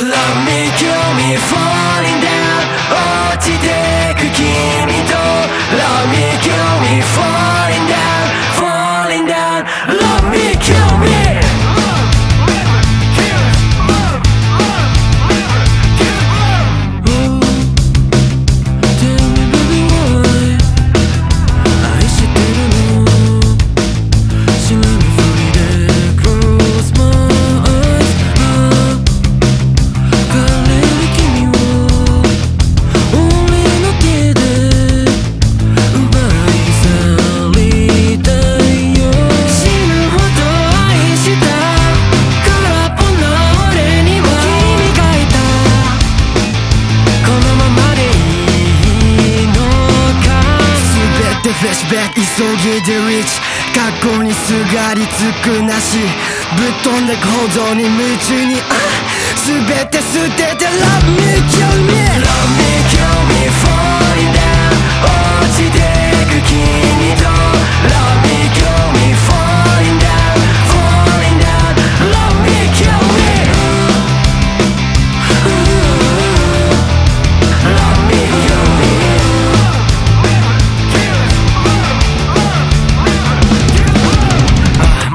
Love me, kill me, falling シュバック急ぎでリッチ過去にすがりつくなし。ぶっ飛んで行動に夢中に。あ全て捨てて。Love me kill me Love me kill me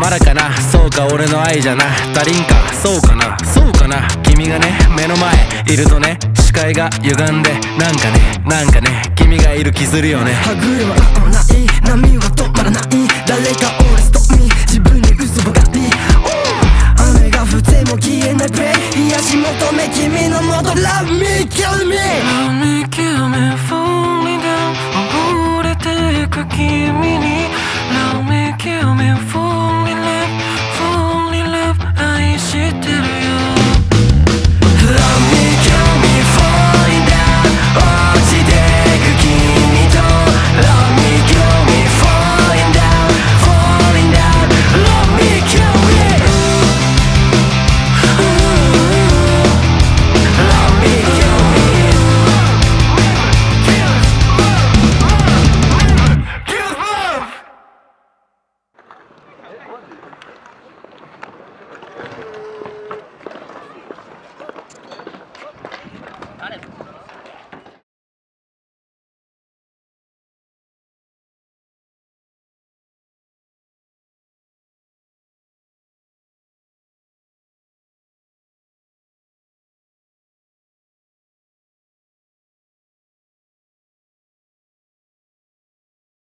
まだかな？そうか俺の愛じゃな。足りんか？そうかな？そうかな？君がね目の前いるとね視界が歪んでなんかねなんかね君がいる気するよね。はぐれはない。波は止まらない。誰か俺ストップミ自分に嘘ばかり。雨が降っても消えない。プレイ癒し求め君のもと Love me kill me! Love me kill me falling down 溺れてく君